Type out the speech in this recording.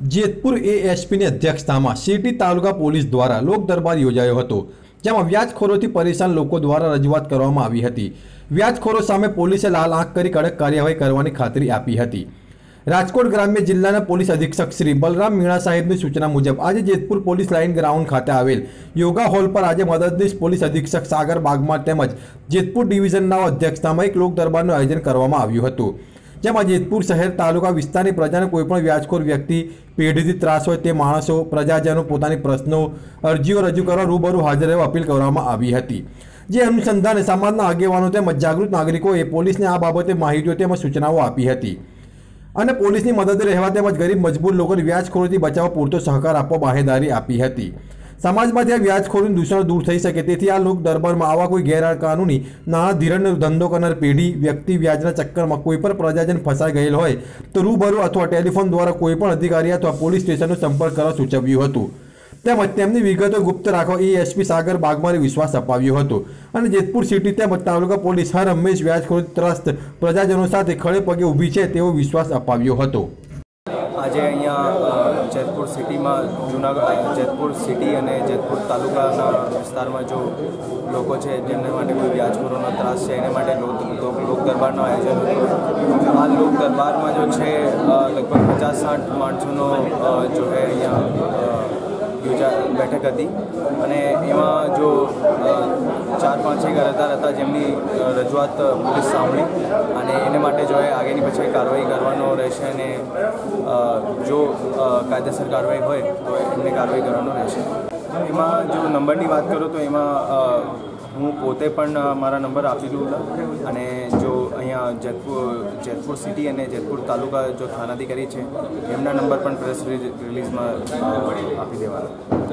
જેતપુર એએસપીની અધ્યક્ષતામાં સિટી તાલુકા પોલીસ દ્વારા લોક દરબાર યોજાયો હતો, જેમાં વ્યાજખોરોથી પરેશાન લોકો દ્વારા રજૂઆત કરવામાં આવી હતી. વ્યાજખોરો સામે પોલીસે લાલ આંખ કરી કડક કાર્યવાહી કરવાની ખાતરી આપી હતી. રાજકોટ ગ્રામ્ય જિલ્લાના પોલીસ અધિક્ષક શ્રી બલરામ મીણા સાહેબની સૂચના મુજબ આજે જેતપુર પોલીસ લાઇન ગ્રાઉન્ડ ખાતે આવેલ યોગા હોલ પર આજે મદદનીશ પોલીસ અધિક્ષક સાગર બાગમાં તેમજ જેતપુર ડિવિઝનના અધ્યક્ષતામાં એક લોક દરબારનું આયોજન કરવામાં આવ્યું હતું. જેમાં જેતપુર શહેર તાલુકા વિસ્તારની પ્રજાને કોઈપણ વ્યાજખોર વ્યક્તિ પેઢીથી ત્રાસ હોય તે માણસો, પ્રજાજનો પોતાની પ્રશ્નો, અરજીઓ રજૂ કરવા રૂબરૂ હાજર રહેવા અપીલ કરવામાં આવી હતી. જે અનુસંધાને સમાજના આગેવાનો તેમજ જાગૃત નાગરિકોએ પોલીસને આ બાબતે માહિતીઓ તેમજ સૂચનાઓ આપી હતી. અને પોલીસની મદદ રહેવા તેમજ ગરીબ મજબૂર લોકોને વ્યાજખોરીથી બચાવવા પૂરતો સહકાર આપવા બાહેદારી આપી હતી. સમાજમાંથી આ વ્યાજખોરીનું દૂષણ દૂર થઈ શકે. તેથી આ લોક દરબારમાં આવા કોઈ ગેરકાનૂની, નાણાં ધિરણનો ધંધો કરનાર પેઢી, વ્યક્તિ વ્યાજના ચક્કરમાં કોઈ પણ પ્રજાજન ફસાઈ ગયેલ હોય, તો રૂબરૂ અથવા ટેલિફોન દ્વારા કોઈ પણ અધિકારી અથવા પોલીસ સ્ટેશનનો સંપર્ક કરવા સૂચવ્યું હતું. તેમજ તેમની વિગતો ગુપ્ત રાખવા એએસપી સાગર બાગમારે વિશ્વાસ અપાવ્યો હતો. અને જેતપુર સિટી તેમજ તાલુકા પોલીસ હર હંમેશ વ્યાજખોરી ત્રસ્ત પ્રજાજનો સાથે ખડે પગે ઊભી છે તેવો વિશ્વાસ અપાવ્યો હતો. આજે અહીંયા જેતપુર સિટીમાં જુનાગઢ જેતપુર સિટી અને જેતપુર તાલુકાના વિસ્તારમાં જો લોકો છે જેમને માટે કોઈ વ્યાજખોરોનો ત્રાસ છે, એને માટે લોક દરબારનું આયોજન આ લોક દરબારમાં જો છે લગભગ પચાસ સાઠ માણસોનો જો છે અહીંયા યોજા, બેઠક હતી. અને એમાં જો ચાર પાંચેક અરજદાર હતા જેમની રજૂઆત પોલીસ સાંભળી અને એને માટે જો એ આગળની પછી કાર્યવાહી કરવાનો રહેશે અને જો કાયદેસર કાર્યવાહી હોય તો એમને કાર્યવાહી કરવાનો રહેશે. એમાં જો નંબરની વાત કરું તો એમાં હું પોતે પણ મારા નંબર આપેલું હતા અને જો અહીંયા જેતપુર જેતપુર સિટી અને જેતપુર તાલુકા જો થાનાધિકારી છે, એમના નંબર પણ પ્રેસ રિલીઝમાં આપી દેવાના.